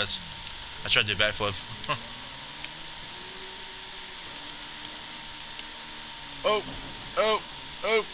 was. I tried to do a backflip. oh, oh, oh.